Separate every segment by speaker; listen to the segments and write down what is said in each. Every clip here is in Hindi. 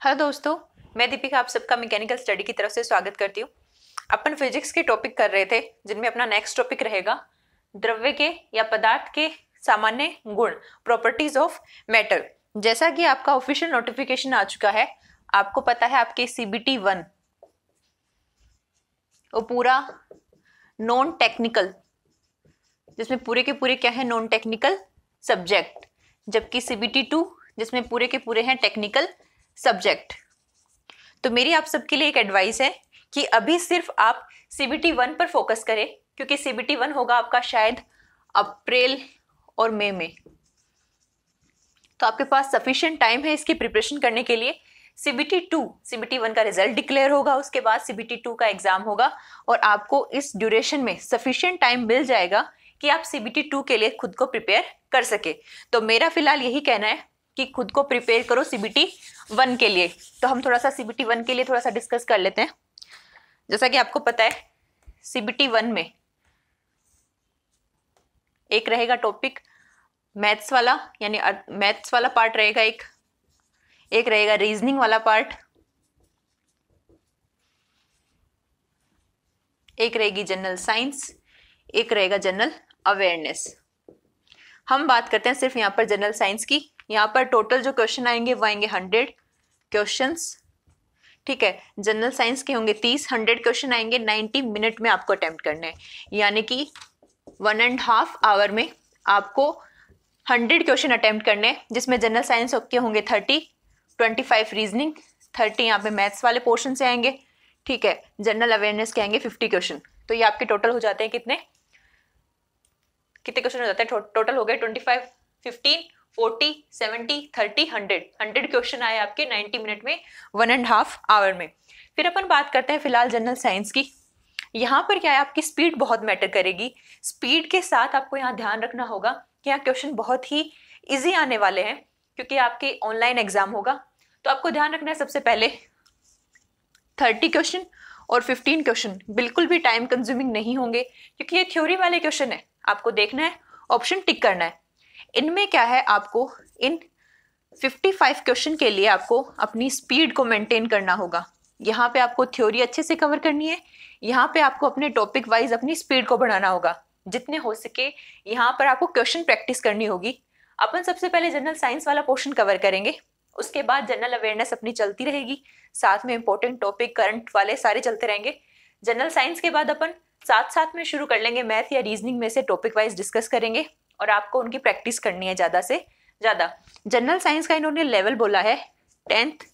Speaker 1: हेलो दोस्तों, मैं दीपिका आप सबका मैकेनिकल स्टडी की तरफ़ से स्वागत करती हूँ। अपन फिजिक्स के टॉपिक कर रहे थे, जिनमें अपना नेक्स्ट टॉपिक रहेगा। द्रव्य के या पदार्थ के सामान्य गुण प्रॉपर्टीज़ ऑफ़ मैटर जैसा कि आपका ऑफिशियल नोटिफिकेशन आ चुका है, आपको पता है आपके सीबीटी वन वो पूरा नॉन टेक्निकल जिसमें पूरे के पूरे क्या है नॉन टेक्निकल सब्जेक्ट जबकि सीबीटी टू जिसमें पूरे के पूरे हैं टेक्निकल सब्जेक्ट। तो मेरी आप सबके लिए एक एडवाइस है कि अभी सिर्फ़ आप सीबीटी वन पर फोकस करें, क्योंकि सीबीटी वन होगा आपका शायद अप्रैल और मई में। तो आपके पास सफिशिएंट टाइम है इसकी प्रिपरेशन करने के लिए। सीबीटी टू सीबीटी वन का रिज़ल्ट डिक्लेयर होगा, उसके बाद सीबीटी टू का एग्ज़ाम होगा और आपको इस ड्यूरेशन में सफिशिएंट टाइम मिल जाएगा कि आप सीबीटी टू के लिए खुद को प्रिपेयर कर सके। तो मेरा फ़िलहाल यही कहना है। कि खुद को प्रिपेयर करो सीबीटी वन के लिए। तो हम थोड़ा सा सीबीटी वन के लिए थोड़ा सा डिस्कस कर लेते हैं। जैसा कि आपको पता है सीबीटी वन में एक रहेगा टॉपिक मैथ्स वाला, यानी मैथ्स वाला पार्ट रहेगा एक। एक रहेगा रीजनिंग वाला पार्ट एक रहेगी जनरल साइंस एक रहेगा जनरल अवेयरनेस हम बात करते हैं सिर्फ़ यहाँ पर जनरल साइंस की। यहाँ पर टोटल जो क्वेश्चन आएँगे, वो आएँगे हंड्रेड क्वेश्चन ठीक है? जनरल साइंस के होंगे तीस हंड्रेड क्वेश्चन आएँगे नाइन्टी मिनट में आपको अटेम्प्ट करने हैं। यानी कि वन एंड हाफ़ आवर में आपको हंड्रेड क्वेश्चन अटेम्प्ट करने जिसमें जनरल साइंस के होंगे thirty twenty five reasoning thirty यहाँ पे मैथ्स वाले पोर्शन से आएँगे। ठीक है? जनरल अवेयरनेस के आएँगे फिफ्टी क्वेश्चन तो ये आपके टोटल हो जाते हैं कितने? कितने क्वेश्चन हो जाते हैं? टोटल हो गए twenty five fifteen forty seventy thirty hundred hundred question आए आपके नाइन्टी मिनट में वन एंड हाफ़ आवर में. फिर अपन बात करते हैं फ़िलहाल जनरल साइंस की. यहाँ पर क्या है, आपकी स्पीड बहुत मैटर करेगी. स्पीड के साथ आपको यहाँ ध्यान रखना होगा कि यहाँ क्वेश्चन बहुत ही इजी आने वाले हैं, क्योंकि आपके ऑनलाइन एग्ज़ाम होगा. तो आपको ध्यान रखना है सबसे पहले थर्टी क्वेश्चन और फिफ्टीन क्वेश्चन बिल्कुल भी टाइम कंज्यूमिंग नहीं होंगे, क्योंकि ये थ्योरी वाले क्वेश्चन है. आपको देखना है ऑप्शन टिक करना है. इनमें क्या है आपको? इन 55 क्वेश्चन के लिए आपको अपनी स्पीड को मेंटेन करना होगा। यहाँ पे आपको थ्योरी अच्छे से कवर करनी है। यहाँ पे आपको अपने टॉपिक वाइज अपनी स्पीड को बढ़ाना होगा। जितने हो सके यहाँ पर आपको क्वेश्चन प्रैक्टिस करनी होगी। अपन सबसे पहले जनरल साइंस वाला पोर्शन कवर करेंगे। उसके बाद जनरल अवेयरनेस अपनी चलती रहेगी। साथ में इंपॉर्टेंट टॉपिक करंट वाले सारे चलते रहेंगे। जनरल साइंस के बाद अपन साथ साथ में शुरू कर लेंगे। मैथ या रीजनिंग में से टॉपिक वाइज डिस्कस करेंगे। और आपको उनकी प्रैक्टिस करनी है ज़्यादा से ज़्यादा। जनरल साइंस का इन्होंने लेवल बोला है, टेंथ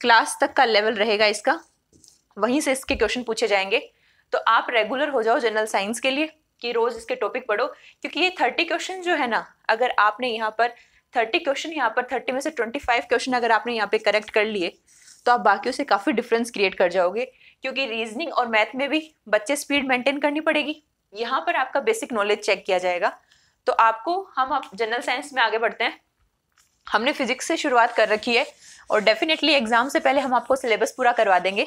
Speaker 1: क्लास तक का लेवल रहेगा इसका। वहीं से इसके क्वेश्चन पूछे जाएँगे। तो आप रेगुलर हो जाओ जनरल साइंस के लिए कि रोज इसके टॉपिक पढ़ो, क्योंकि ये थर्टी क्वेश्चन जो है ना, अगर आपने यहाँ पर थर्टी क्वेश्चन, यहाँ पर थर्टी में से ट्वेंटी फाइव क्वेश्चन अगर आपने यहाँ पे करेक्ट कर लिए तो आप बाकियों से काफ़ी डिफरेंस क्रिएट कर जाओगे। क्योंकि रीजनिंग और मैथ में भी बच्चे स्पीड मेंटेन करनी पड़ेगी। यहाँ पर आपका बेसिक नॉलेज चेक किया जाएगा। तो आपको हम आप जनरल साइंस में आगे बढ़ते हैं। हमने फिजिक्स से शुरुआत कर रखी है और डेफिनेटली एग्ज़ाम से पहले हम आपको सिलेबस पूरा करवा देंगे।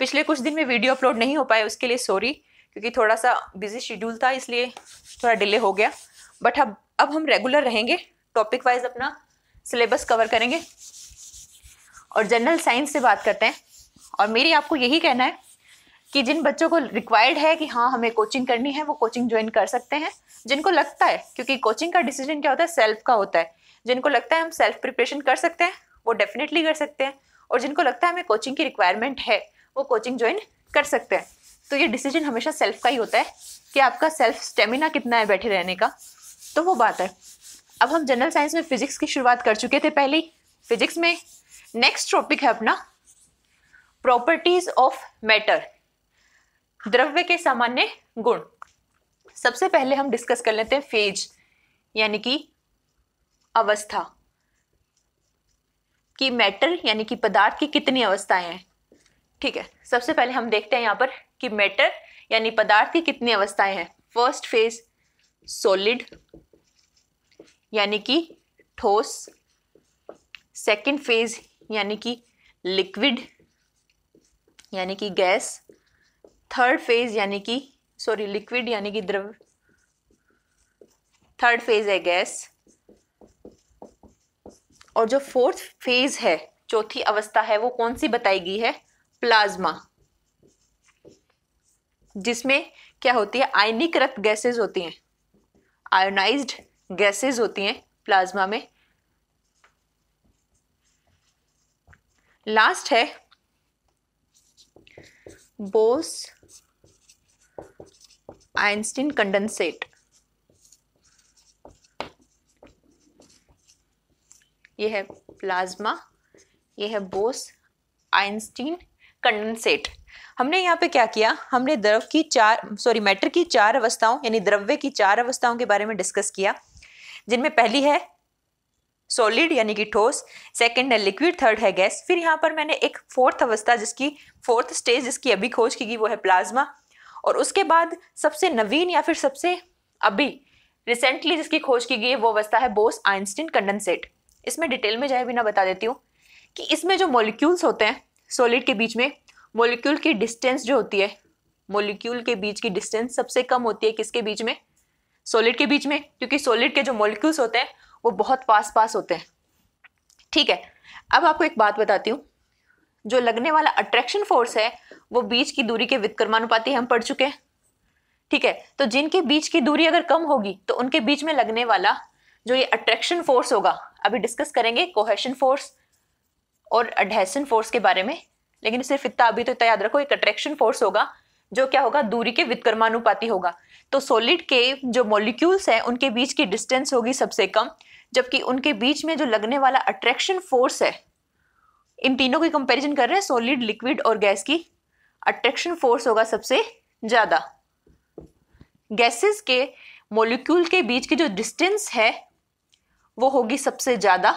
Speaker 1: पिछले कुछ दिन में वीडियो अपलोड नहीं हो पाए उसके लिए सॉरी क्योंकि थोड़ा सा बिज़ी शेड्यूल था, इसलिए थोड़ा डिले हो गया। बट अब अब हम रेगुलर रहेंगे टॉपिक वाइज अपना सिलेबस कवर करेंगे। और जनरल साइंस से बात करते हैं। और मेरी आपको यही कहना है कि जिन बच्चों को रिक्वायर्ड है कि हाँ हमें कोचिंग करनी है, वो कोचिंग ज्वाइन कर सकते हैं। जिनको लगता है, क्योंकि कोचिंग का डिसीज़न क्या होता है? सेल्फ का होता है। जिनको लगता है हम सेल्फ प्रिपरेशन कर सकते हैं, वो डेफिनेटली कर सकते हैं। और जिनको लगता है हमें कोचिंग की रिक्वायरमेंट है, वो कोचिंग ज्वाइन कर सकते हैं। तो ये डिसीज़न हमेशा सेल्फ का ही होता है कि आपका सेल्फ स्टेमिना कितना है बैठे रहने का। तो वो बात है। अब हम जनरल साइंस में फिजिक्स की शुरुआत कर चुके थे पहले फिजिक्स में नेक्स्ट टॉपिक है अपना प्रॉपर्टीज़ ऑफ़ मैटर द्रव्य के सामान्य गुण। सबसे पहले हम डिस्कस कर लेते हैं फ़ेज़ यानी कि अवस्था। कि मैटर यानी कि पदार्थ की कितनी अवस्थाएँ हैं। ठीक है? सबसे पहले हम देखते हैं यहाँ पर कि मैटर यानी पदार्थ की कितनी अवस्थाएँ हैं। फ़र्स्ट फ़ेज़ सॉलिड यानी कि ठोस। सेकंड फ़ेज़ यानी कि लिक्विड यानी कि गैस। थर्ड फ़ेज़ यानी कि सॉरी लिक्विड यानी कि द्रव। थर्ड फ़ेज़ है गैस और जो फोर्थ फ़ेज़ है, चौथी अवस्था है, वो कौन सी बताई गई है? प्लाज्मा जिसमें क्या होती है? आयनीकृत गैसेस होती हैं। आयोनाइज्ड गैसेज होती हैं प्लाज्मा में। लास्ट है बोस आइंस्टीन कंडेंसेट ये है प्लाज्मा, ये है बोस आइंस्टीन कंडेंसेट हमने यहाँ पे क्या किया? हमने द्रव की चार सॉरी मैटर की चार अवस्थाओं, यानी द्रव्य की चार अवस्थाओं के बारे में डिस्कस किया। जिनमें पहली है सॉलिड यानी कि ठोस सेकंड है लिक्विड थर्ड है गैस फिर यहाँ पर मैंने एक फोर्थ अवस्था जिसकी फोर्थ स्टेज जिसकी अभी खोज की गई, वो है प्लाज्मा। और उसके बाद सबसे नवीन या फिर सबसे अभी रिसेंटली जिसकी खोज की गई है, वो अवस्था है बोस आइंस्टीन कंडेंसेट इसमें डिटेल में जाए बिना बता देती हूँ कि इसमें जो मोलिक्यूल्स होते हैं सॉलिड के बीच में मोलिक्यूल की डिस्टेंस जो होती है मोलिक्यूल के बीच की डिस्टेंस सबसे कम होती है किसके बीच में? सॉलिड के बीच में, क्योंकि सॉलिड के जो मोलिक्यूल्स होते हैं, वो बहुत पास पास होते हैं। ठीक है, अब आपको एक बात बताती हूँ। जो लगने वाला अट्रैक्शन फोर्स है, वो बीच की दूरी के विक्रमानुपाती हम पढ़ चुके हैं। ठीक है? तो जिनके बीच की दूरी अगर कम होगी तो उनके बीच में लगने वाला जो ये अट्रैक्शन फोर्स होगा, अभी डिस्कस करेंगे कोहेशन फोर्स और अडहेसन फोर्स के बारे में। लेकिन सिर्फ़ इतना, अभी तो इतना याद रखो, एक अट्रैक्शन फोर्स होगा, जो क्या होगा, दूरी के विक्रमानुपाती होगा। तो सॉलिड के जो मॉलिक्यूल्स हैं, उनके बीच की डिस्टेंस होगी सबसे कम, जबकि उनके बीच में जो लगने वाला अट्रैक्शन फोर्स है इन तीनों की कंपैरिजन कर रहे हैं सॉलिड लिक्विड और गैस की। अट्रैक्शन फोर्स होगा सबसे ज़्यादा। गैसेस के मॉलिक्यूल के बीच की जो डिस्टेंस है, वो होगी सबसे ज़्यादा।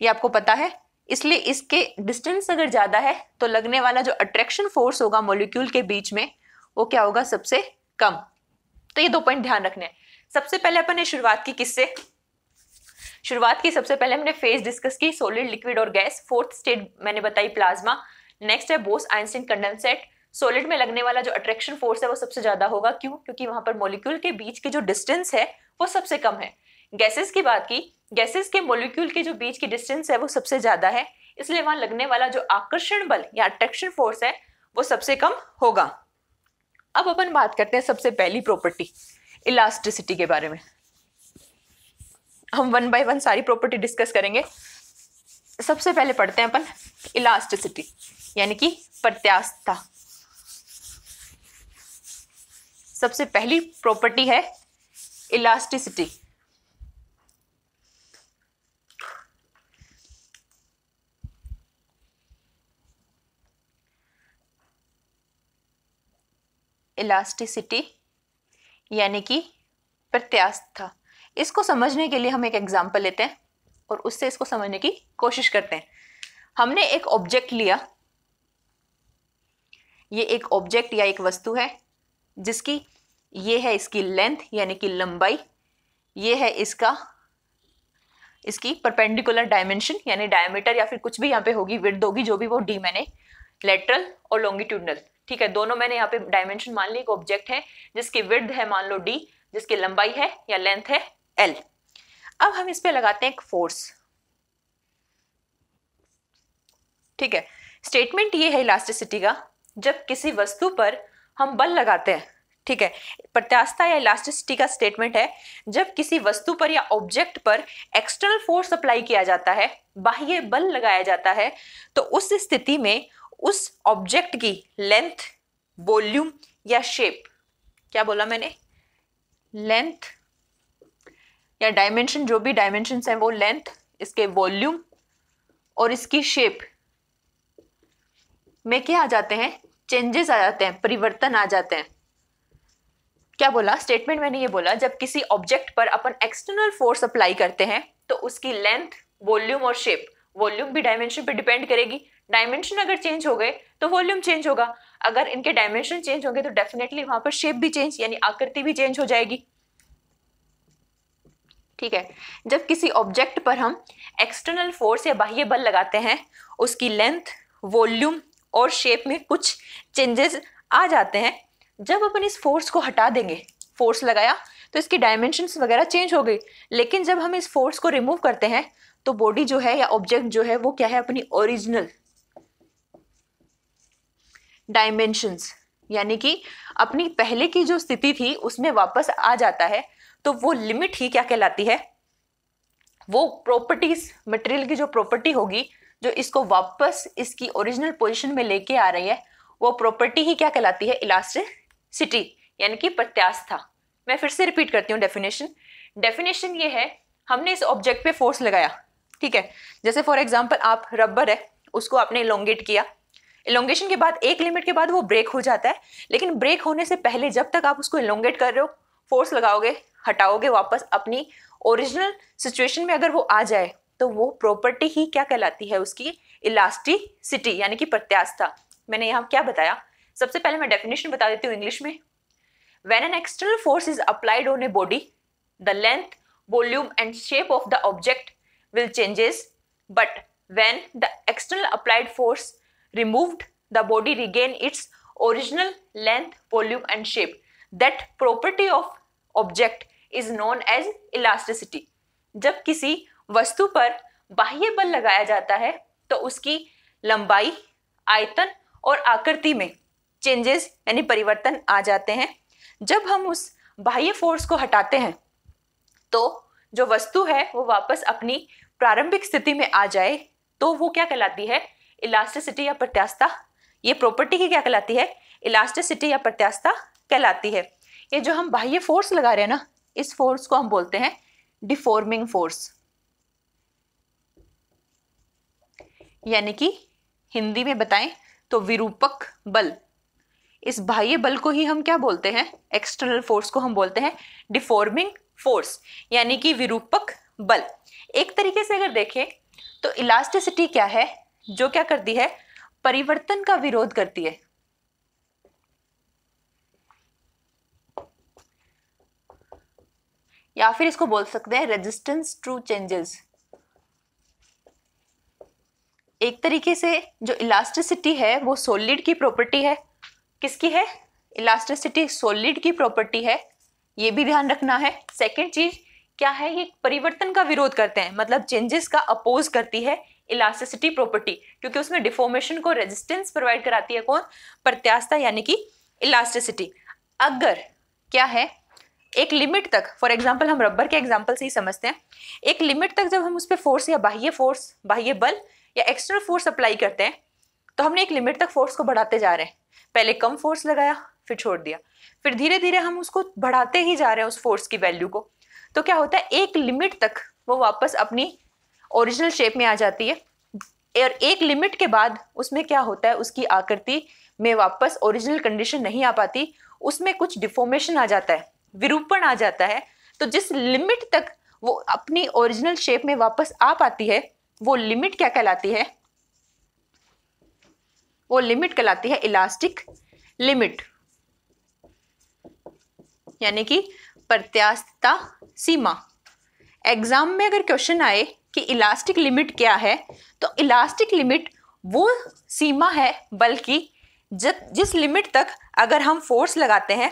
Speaker 1: ये आपको पता है। इसलिए इसके डिस्टेंस अगर ज़्यादा है तो लगने वाला जो अट्रैक्शन फोर्स होगा मोलिक्यूल के बीच में, वो क्या होगा सबसे कम। तो ये दो पॉइंट ध्यान रखने हैं। सबसे पहले अपन ने शुरुआत की किससे? शुरुआत की सबसे पहले हमने फ़ेज़ डिस्कस की सॉलिड लिक्विड और गैस फोर्थ स्टेट मैंने बताई प्लाज्मा नेक्स्ट है बोस आइंस्टीन कंडेंसेट सॉलिड में लगने वाला जो अट्रैक्शन फोर्स है वो सबसे ज़्यादा होगा. क्यों? क्योंकि वहाँ पर मोलिक्यूल के बीच की जो डिस्टेंस है वो सबसे कम है. गैसेस की बात की गैसेस के मोलिक्यूल के जो बीच की डिस्टेंस है वो सबसे ज़्यादा है. इसलिए वहाँ लगने वाला जो आकर्षण बल या अट्रैक्शन फोर्स है वो सबसे कम होगा. अब अपन बात करते हैं सबसे पहली प्रॉपर्टी इलास्टिसिटी के बारे में. हम वन बाय वन सारी प्रॉपर्टी डिस्कस करेंगे। सबसे पहले पढ़ते हैं अपन इलास्टिसिटी यानी कि प्रत्यास्थता सबसे पहली प्रॉपर्टी है इलास्टिसिटी इलास्टिसिटी यानी कि प्रत्यास्था। इसको समझने के लिए हम एक एग्ज़ाम्पल लेते हैं और उससे इसको समझने की कोशिश करते हैं। हमने एक ऑब्जेक्ट लिया। ये एक ऑब्जेक्ट या एक वस्तु है, जिसकी, ये है इसकी लेंथ यानी कि लंबाई, ये है इसका, इसकी परपेंडिकुलर डायमेंशन यानी डायमीटर या फिर कुछ भी यहाँ पे होगी विड्थ होगी, जो भी वो डी मैंने लेटरल और लॉन्गिट्यूडनल ठीक है, दोनों मैंने यहाँ पे डायमेंशन मान ली एक ऑब्जेक्ट है, जिसकी विड्थ है मान लो डी जिसकी लंबाई है या लेंथ है एल अब हम इस पे लगाते हैं एक फोर्स ठीक है? स्टेटमेंट ये है इलास्टिसिटी का, जब किसी वस्तु पर हम बल लगाते हैं, ठीक है? प्रत्यास्था या इलास्टिसिटी का स्टेटमेंट है, जब किसी वस्तु पर या ऑब्जेक्ट पर एक्सटर्नल फोर्स अप्लाई किया जाता है, बाह्य बल लगाया जाता है तो उस स्थिति में उस ऑब्जेक्ट की लेंथ वॉल्यूम या शेप क्या बोला मैंने? लेंथ या डायमेंशन जो भी डायमेंशन हैं, वो लेंथ इसके वॉल्यूम और इसकी शेप में क्या आ जाते हैं? चेंजेस आ जाते हैं, परिवर्तन आ जाते हैं। क्या बोला? स्टेटमेंट मैंने ये बोला, जब किसी ऑब्जेक्ट पर अपन एक्सटर्नल फोर्स अप्लाई करते हैं तो उसकी लेंथ वॉल्यूम और शेप वॉल्यूम भी डायमेंशन पे डिपेंड करेगी। डायमेंशन अगर चेंज हो गए तो वॉल्यूम चेंज होगा। अगर इनके डायमेंशन चेंज होंगे तो डेफिनेटली वहाँ पर शेप भी चेंज यानी आकृति भी चेंज हो जाएगी। ठीक है? जब किसी ऑब्जेक्ट पर हम एक्सटर्नल फोर्स या बाह्य बल लगाते हैं, उसकी लेंथ वॉल्यूम और शेप में कुछ चेंजेस आ जाते हैं। जब अपन इस फोर्स को हटा देंगे फोर्स लगाया तो इसकी डायमेंशंस वगैरह चेंज हो गई। लेकिन जब हम इस फोर्स को रिमूव करते हैं तो बॉडी जो है या ऑब्जेक्ट जो है, वो क्या है? अपनी ओरिजिनल डायमेंशंस यानी कि अपनी पहले की जो स्थिति थी, उसमें वापस आ जाता है। तो वो लिमिट ही क्या कहलाती है? वो प्रॉपर्टीज़ मटेरियल की जो प्रॉपर्टी होगी, जो इसको वापस इसकी ओरिजिनल पोजीशन में लेके आ रही है, वो प्रॉपर्टी ही क्या कहलाती है? इलास्टिसिटी यानी कि प्रत्यास्था। मैं फिर से रिपीट करती हूँ डेफिनेशन डेफिनेशन ये है, हमने इस ऑब्जेक्ट पे फोर्स लगाया, ठीक है? जैसे फॉर एग्ज़ाम्पल आप रबर है, उसको आपने इलोंगेट किया। इलोंगेशन के बाद, एक लिमिट के बाद वो ब्रेक हो जाता है, लेकिन ब्रेक होने से पहले जब तक आप उसको इलोंगेट कर रहे हो फोर्स लगाओगे हटाओगे वापस अपनी ओरिजिनल सिचुएशन में अगर वो आ जाए तो वो प्रॉपर्टी ही क्या कहलाती है उसकी? इलास्टिसिटी यानी कि प्रत्यास्था। मैंने यहाँ क्या बताया? सबसे पहले मैं डेफिनेशन बता देती हूँ इंग्लिश में। When an external force is applied on a body the length volume and shape of the object will changes but when the external applied force removed the body regain its original length volume and shape that property of object is known as elasticity जब किसी वस्तु पर बाह्य बल लगाया जाता है तो उसकी लंबाई, आयतन और आकृति में चेंजेस यानी परिवर्तन आ जाते हैं। जब हम उस बाह्य फोर्स को हटाते हैं तो जो वस्तु है, वो वापस अपनी प्रारंभिक स्थिति में आ जाए तो वो क्या कहलाती है? इलास्टिसिटी या प्रत्यास्था। ये प्रॉपर्टी की क्या कहलाती है? इलास्टिसिटी या प्रत्यास्था कहलाती है। ये जो हम बाह्य फोर्स लगा रहे हैं ना इस फोर्स को हम बोलते हैं डिफॉर्मिंग फोर्स। यानी कि हिंदी में बताएँ तो विरूपक बल। इस बाह्य बल को ही हम क्या बोलते हैं? एक्सटर्नल फोर्स को हम बोलते हैं डिफॉर्मिंग फोर्स, यानी कि विरूपक बल। एक तरीके से अगर देखें तो इलास्टिसिटी क्या है? जो क्या करती है? परिवर्तन का विरोध करती है। या फिर इसको बोल सकते हैं रेजिस्टेंस टू चेंजेस एक तरीके से जो इलास्टिसिटी है, वो सोलिड की प्रॉपर्टी है। किसकी है? इलास्टिसिटी सोलिड की प्रॉपर्टी है। ये भी ध्यान रखना है। सेकेंड चीज़, क्या है? ये परिवर्तन का विरोध करते हैं। मतलब चेंजेस का अपोज करती है इलास्टिसिटी प्रॉपर्टी क्योंकि उसमें डिफॉर्मेशन को रेजिस्टेंस प्रोवाइड कराती है कौन? प्रत्यास्था यानी कि इलास्टिसिटी अगर क्या है? एक लिमिट तक फॉर एग्ज़ाम्पल हम रबर के एग्ज़ाम्पल से ही समझते हैं। एक लिमिट तक जब हम उस पर फोर्स या बाह्य फोर्स बाह्य बल या एक्सटर्नल फोर्स अप्लाई करते हैं तो हमने एक लिमिट तक फोर्स को बढ़ाते जा रहे हैं। पहले कम फोर्स लगाया, फिर छोड़ दिया। फिर धीरे धीरे हम उसको बढ़ाते ही जा रहे हैं उस फोर्स की वैल्यू को। तो क्या होता है, एक लिमिट तक वो वापस अपनी ओरिजिनल शेप में आ जाती है। और एक लिमिट के बाद उसमें क्या होता है, उसकी आकृति में वापस ओरिजिनल कंडीशन नहीं आ पाती, उसमें कुछ डिफॉर्मेशन आ जाता है। विरूपण आ जाता है तो जिस लिमिट तक वो अपनी ओरिजिनल शेप में वापस आ पाती है, वो लिमिट क्या कहलाती है? वो लिमिट कहलाती है इलास्टिक लिमिट। यानी कि प्रत्यास्थता सीमा। एग्ज़ाम में अगर क्वेश्चन आए कि इलास्टिक लिमिट क्या है तो इलास्टिक लिमिट वो सीमा है, बल्कि जिस लिमिट तक अगर हम फोर्स लगाते हैं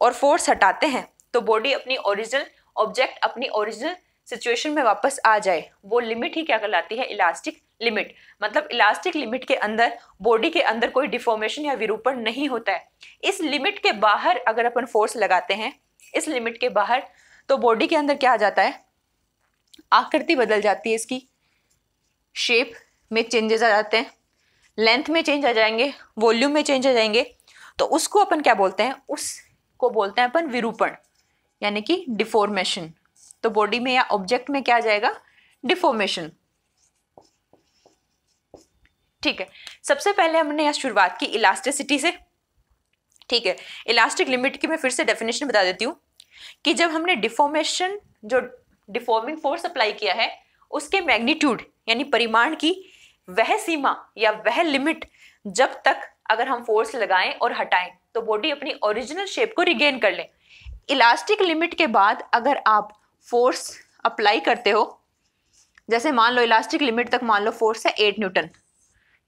Speaker 1: और फोर्स हटाते हैं तो बॉडी अपनी ओरिजिनल ऑब्जेक्ट अपनी ओरिजिनल सिचुएशन में वापस आ जाए। वो लिमिट ही क्या कहलाती है? इलास्टिक लिमिट मतलब इलास्टिक लिमिट के अंदर बॉडी के अंदर कोई डिफॉर्मेशन या विरूपण नहीं होता है। इस लिमिट के बाहर अगर अपन फोर्स लगाते हैं, इस लिमिट के बाहर तो बॉडी के अंदर क्या आ जाता है? आकृति बदल जाती है इसकी। शेप में चेंजेस आ जाते हैं। लेंथ में चेंज आ जाएँगे वॉल्यूम में चेंज आ जाएँगे। तो उसको अपन क्या बोलते हैं? उसको बोलते हैं अपन विरूपण, यानी कि डिफॉर्मेशन तो बॉडी में या ऑब्जेक्ट में क्या आ जाएगा? डिफॉर्मेशन ठीक है। सबसे पहले हमने यहाँ शुरुआत की इलास्टिसिटी से। ठीक है। इलास्टिक लिमिट की मैं फिर से डेफिनेशन बता देती हूँ कि जब हमने डिफॉर्मेशन जो डिफॉर्मिंग फोर्स अप्लाई किया है, उसके मैग्नीट्यूड यानी परिमाण की वह सीमा या वह लिमिट जब तक अगर हम फोर्स लगाएँ और हटाएँ तो बॉडी अपनी ओरिजिनल शेप को रिगेन कर ले। इलास्टिक लिमिट के बाद अगर आप फोर्स अप्लाई करते हो, जैसे मान लो इलास्टिक लिमिट तक मान लो फोर्स है एट न्यूटन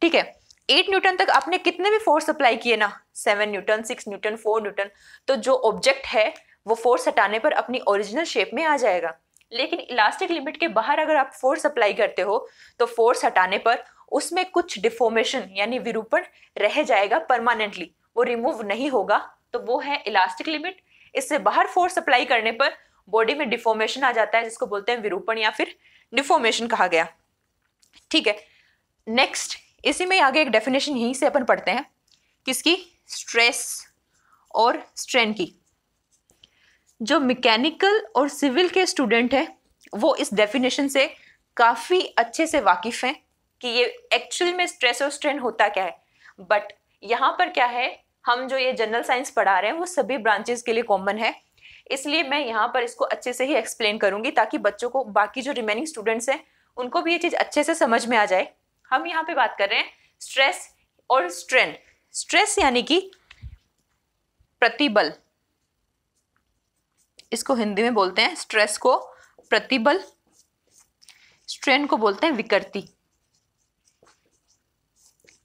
Speaker 1: ठीक है? एट न्यूटन तक आपने कितने भी फोर्स अप्लाई किए ना seven newton six newton four newton तो जो ऑब्जेक्ट है, वो फोर्स हटाने पर अपनी ओरिजिनल शेप में आ जाएगा। लेकिन इलास्टिक लिमिट के बाहर अगर आप फोर्स अप्लाई करते हो तो फोर्स हटाने पर उसमें कुछ डिफॉर्मेशन यानी विरूपण रह जाएगा परमानेंटली वो रिमूव नहीं होगा तो वो है इलास्टिक लिमिट इससे बाहर फोर्स अप्लाई करने पर बॉडी में डिफॉर्मेशन आ जाता है, जिसको बोलते हैं विरूपण या फिर डिफॉर्मेशन कहा गया। ठीक है नेक्स्ट इसी में आगे एक डेफिनेशन यहीं से अपन पढ़ते हैं, किसकी? स्ट्रेस और स्ट्रेन की। जो मैकेनिकल और सिविल के स्टूडेंट हैं, वो इस डेफिनेशन से काफ़ी अच्छे से वाकिफ़ हैं कि ये एक्चुअल में स्ट्रेस और स्ट्रेन होता क्या है। बट यहाँ पर क्या है? हम जो ये जनरल साइंस पढ़ा रहे हैं, वो सभी ब्रांचेस के लिए कॉमन है। इसलिए मैं यहाँ पर इसको अच्छे से ही एक्सप्लेन करूँगी ताकि बच्चों को बाकी जो रिमेनिंग स्टूडेंट्स हैं, उनको भी ये चीज़ अच्छे से समझ में आ जाए। हम यहाँ पे बात कर रहे हैं स्ट्रेस और स्ट्रेन स्ट्रेस यानी कि प्रतिबल। इसको हिंदी में बोलते हैं स्ट्रेस को प्रतिबल स्ट्रेन को बोलते हैं विकृति।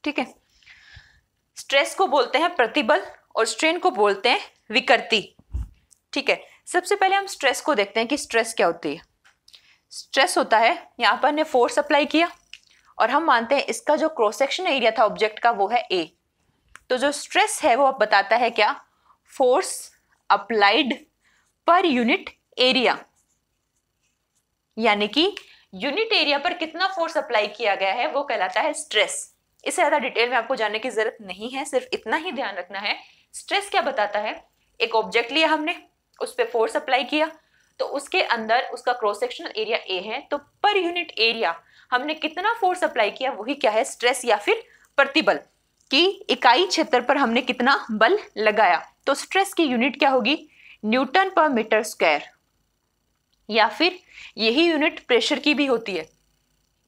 Speaker 1: ठीक है? स्ट्रेस को बोलते हैं प्रतिबल और स्ट्रेन को बोलते हैं विकृति। ठीक है? सबसे पहले हम स्ट्रेस को देखते हैं कि स्ट्रेस क्या होती है। स्ट्रेस होता है, यहाँ पर ने फोर्स अप्लाई किया और हम मानते हैं इसका जो क्रॉस सेक्शन एरिया था ऑब्जेक्ट का, वो है ए तो जो स्ट्रेस है, वो बताता है क्या? Force applied per unit area यानी कि यूनिट एरिया पर कितना फोर्स अप्लाई किया गया है, वो कहलाता है स्ट्रेस इससे ज़्यादा डिटेल में आपको जानने की ज़रूरत नहीं है, सिर्फ़ इतना ही ध्यान रखना है। स्ट्रेस क्या बताता है? एक ऑब्जेक्ट लिया हमने, उस पर फोर्स अप्लाई किया तो उसके अंदर उसका क्रॉस सेक्शनल एरिया ए है तो पर यूनिट एरिया हमने कितना फोर्स अप्लाई किया, वही क्या है? स्ट्रेस या फिर प्रतिबल, कि इकाई क्षेत्र पर हमने कितना बल लगाया। तो स्ट्रेस की यूनिट क्या होगी? न्यूटन पर मीटर स्क्वायर, या फिर यही यूनिट प्रेशर की भी होती है।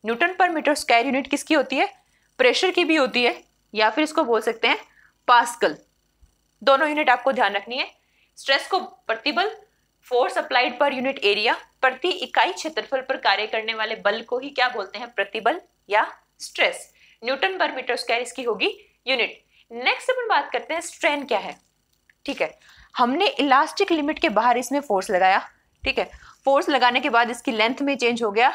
Speaker 1: Newton per metre square unit किसकी होती है? प्रेशर की भी होती है, या फिर इसको बोल सकते हैं पास्कल। दोनों यूनिट आपको ध्यान रखनी है। स्ट्रेस को प्रतिबल, force applied per unit area, प्रति इकाई क्षेत्रफल पर कार्य करने वाले बल को ही क्या बोलते हैं? प्रतिबल या stress. Newton per metre square इसकी होगी? यूनिट। नेक्स्ट अपन बात करते हैं स्ट्रेन क्या है। ठीक है। हमने इलास्टिक लिमिट के बाहर इसमें फोर्स लगाया। ठीक है। फोर्स लगाने के बाद इसकी लेंथ में चेंज हो गया।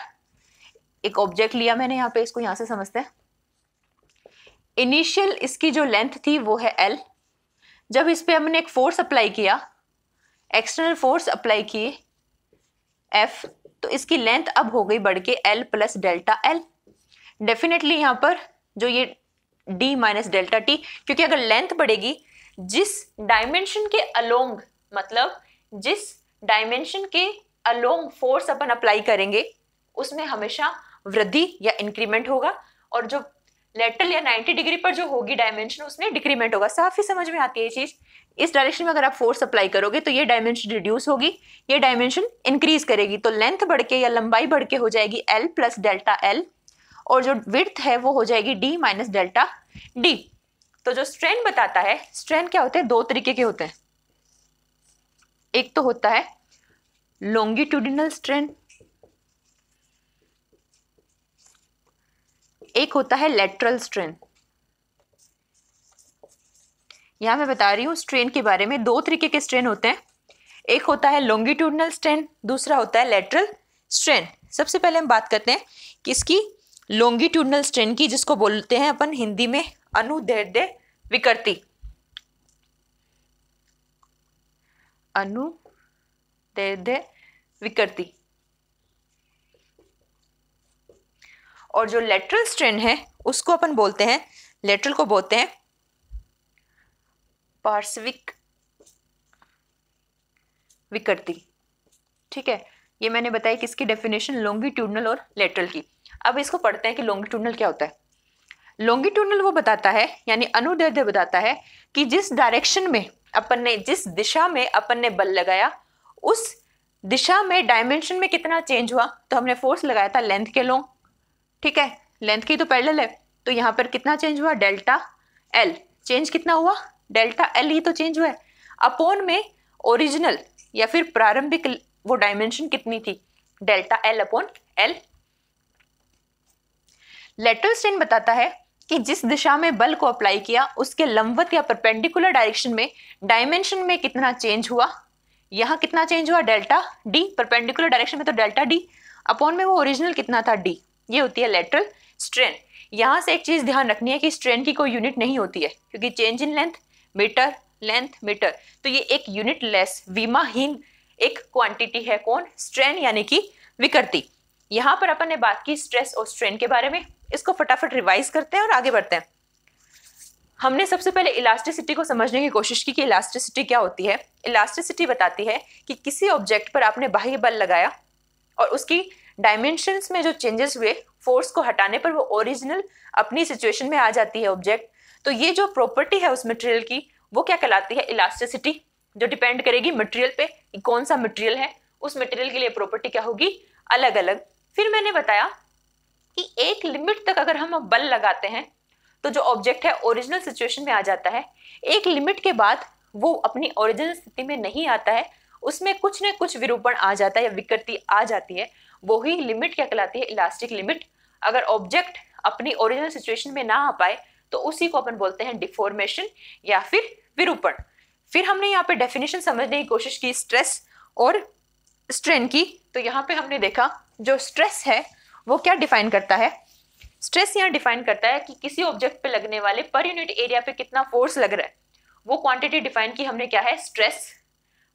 Speaker 1: एक ऑब्जेक्ट लिया मैंने यहाँ पे, इसको यहाँ से समझते हैं। इनिशियल इसकी जो लेंथ थी वो है एल जब इस पर हमने एक फोर्स अप्लाई किया, एक्सटर्नल फोर्स अप्लाई किए एफ़ तो इसकी लेंथ अब हो गई बढ़ के L plus delta L definitely यहाँ पर जो ये डी माइनस डेल्टा टी क्योंकि अगर लेंथ बढ़ेगी, जिस डायमेंशन के अलोंग मतलब जिस डायमेंशन के अलोंग फोर्स अपन अप्लाई करेंगे, उसमें हमेशा वृद्धि या इंक्रीमेंट होगा। और जो लेटरल या 90 डिग्री पर जो होगी डायमेंशन उसमें डिक्रीमेंट होगा। साफ़ ही समझ में आती है ये चीज़। इस डायरेक्शन में अगर आप फोर्स अप्लाई करोगे तो ये डायमेंशन रिड्यूस होगी। ये डायमेंशन इंक्रीज करेगी। तो लेंथ बढ़ के या लंबाई बढ़ के हो जाएगी एल प्लस डेल्टा एल और जो विर्थ है वो हो जाएगी डी माइनस डेल्टा डी तो जो स्ट्रेन बताता है स्ट्रेन क्या होते हैं? दो तरीके के होते हैं। एक तो होता है लॉन्गिट्यूडिनल स्ट्रेन एक होता है लेटरल स्ट्रेन यहाँ मैं बता रही हूँ स्ट्रेन के बारे में, दो तरीके के स्ट्रेन होते हैं। एक होता है लॉन्गिट्यूडनल स्ट्रेन दूसरा होता है लेटरल स्ट्रेन सबसे पहले हम बात करते हैं किसकी? लॉन्गिट्यूडनल स्ट्रेन की, जिसको बोलते हैं अपन हिंदी में अनुदैर्ध्य विकृति। अनुदैर्ध्य विकृति। और जो लेटरल स्ट्रेन है, उसको अपन बोलते हैं लेटरल को बोलते हैं पार्श्विक विकृति। ठीक है? ये मैंने बताया कि इसकी डेफिनेशन लॉन्गिट्यूडनल और लेटरल की। अब इसको पढ़ते हैं कि लॉन्गिट्यूडनल क्या होता है। लॉन्गिट्यूडनल वो बताता है, यानी अनुदैर्ध्य बताता है, कि जिस डायरेक्शन में अपन ने, जिस दिशा में अपन ने बल लगाया, उस दिशा में डायमेंशन में कितना चेंज हुआ तो हमने फोर्स लगाया था लेंथ के लॉन्ग ठीक है लेंथ की तो पैरेलल है तो यहाँ पर कितना चेंज हुआ? डेल्टा एल चेंज कितना हुआ? डेल्टा एल ही तो चेंज हुआ है। अपोन में ओरिजिनल या फिर प्रारंभिक वो डायमेंशन कितनी थी? Delta L upon L lateral strain बताता है कि जिस दिशा में बल को अप्लाई किया, उसके लंबवत या परपेंडिकुलर डायरेक्शन में डायमेंशन में कितना चेंज हुआ? यहाँ कितना चेंज हुआ? डेल्टा डी परपेंडिकुलर डायरेक्शन में तो डेल्टा डी अपॉन में वो ओरिजिनल कितना था? डी ये होती है लेटरल स्ट्रेन यहाँ से एक चीज़ ध्यान रखनी है कि स्ट्रेन की कोई यूनिट नहीं होती है, क्योंकि change in length metre length metre तो ये एक यूनिट लेस विमाहीन एक क्वांटिटी है कौन? स्ट्रेन यानी कि विकृति. यहाँ पर अपन ने बात की स्ट्रेस और स्ट्रेन के बारे में. इसको फटाफट रिवाइज करते हैं और आगे बढ़ते हैं. हमने सबसे पहले इलास्टिसिटी को समझने की कोशिश की कि इलास्टिसिटी क्या होती है. इलास्टिसिटी बताती है कि किसी ऑब्जेक्ट पर आपने बाह्य बल लगाया और उसकी डायमेंशंस में जो चेंजेस हुए फोर्स को हटाने पर वो ओरिजिनल अपनी सिचुएशन में आ जाती है ऑब्जेक्ट तो ये जो प्रॉपर्टी है उस मटेरियल की, वो क्या कहलाती है? इलास्टिसिटी जो डिपेंड करेगी मटेरियल पे कि कौन सा मटेरियल है, उस मटेरियल के लिए प्रॉपर्टी क्या होगी? अलग अलग फिर मैंने बताया कि एक लिमिट तक अगर हम बल लगाते हैं तो जो ऑब्जेक्ट है ओरिजिनल सिचुएशन में आ जाता है. एक लिमिट के बाद वो अपनी ओरिजिनल स्थिति में नहीं आता है, उसमें कुछ न कुछ विरूपण आ जाता है या विकृति आ जाती है. वो ही लिमिट क्या कहलाती है? इलास्टिक लिमिट अगर ऑब्जेक्ट अपनी ओरिजिनल सिचुएशन में ना आ पाए तो उसी को अपन बोलते हैं डिफॉर्मेशन या फिर विरूपण। फिर हमने यहाँ पे डेफिनेशन समझने की कोशिश की स्ट्रेस और स्ट्रेन की। तो यहाँ पे हमने देखा, जो स्ट्रेस है, वो क्या डिफाइन करता है? स्ट्रेस यहाँ डिफाइन करता है कि किसी ऑब्जेक्ट पे लगने वाले पर यूनिट एरिया पे कितना फोर्स लग रहा है। वो क्वांटिटी डिफाइन की हमने क्या है? स्ट्रेस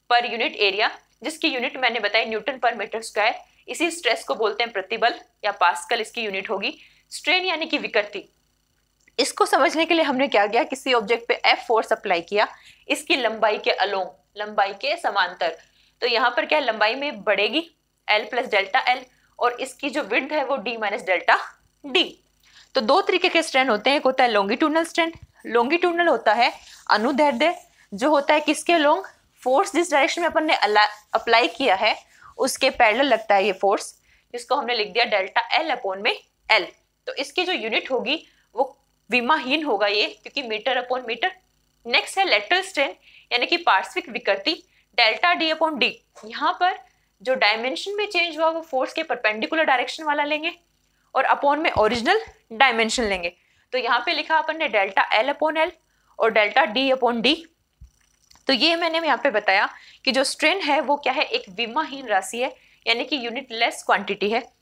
Speaker 1: पर यूनिट एरिया जिसकी यूनिट मैंने बताई न्यूटन पर मीटर स्क्वायर इसी स्ट्रेस को बोलते हैं प्रतिबल, या पास्कल इसकी यूनिट होगी। स्ट्रेन यानी कि विकृति। इसको समझने के लिए हमने क्या किया? किसी ऑब्जेक्ट पे एफ़ फोर्स अप्लाई किया। इसकी लंबाई के अलोंग लंबाई के समांतर। तो यहाँ पर क्या, लंबाई में बढ़ेगी एल प्लस डेल्टा एल और इसकी जो विड्थ है वो डी माइनस डेल्टा डी तो दो तरीके के स्ट्रेन होते हैं। एक होता है लॉन्गिट्यूडनल स्ट्रेन लॉन्गिट्यूडनल होता है अनुदैर्ध्य, जो होता है किसके लॉन्ग फोर्स जिस डायरेक्शन में अपन ने अप्लाई किया है उसके पैरेलल लगता है ये फोर्स, जिसको हमने लिख दिया डेल्टा एल अपोन में एल। तो इसकी जो यूनिट होगी, वो विमाहीन होगा ये, क्योंकि मीटर अपॉन मीटर। नेक्स्ट है लेटरल स्ट्रेन यानी कि पार्श्विक विकृति, डेल्टा डी अपॉन डी। यहाँ पर जो डायमेंशन में चेंज हुआ, वो फोर्स के परपेंडिकुलर डायरेक्शन वाला लेंगे, और अपॉन में ओरिजिनल डायमेंशन लेंगे। तो यहाँ पे लिखा अपन ने डेल्टा एल अपॉन एल और डेल्टा डी अपॉन डी। तो ये मैंने यहाँ पे बताया कि जो स्ट्रेन है वो क्या है? एक विमाहीन राशि है, यानी कि यूनिट लेस क्वांटिटी है।